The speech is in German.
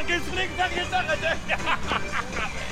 dann geht's fliegen, dann geht's nach.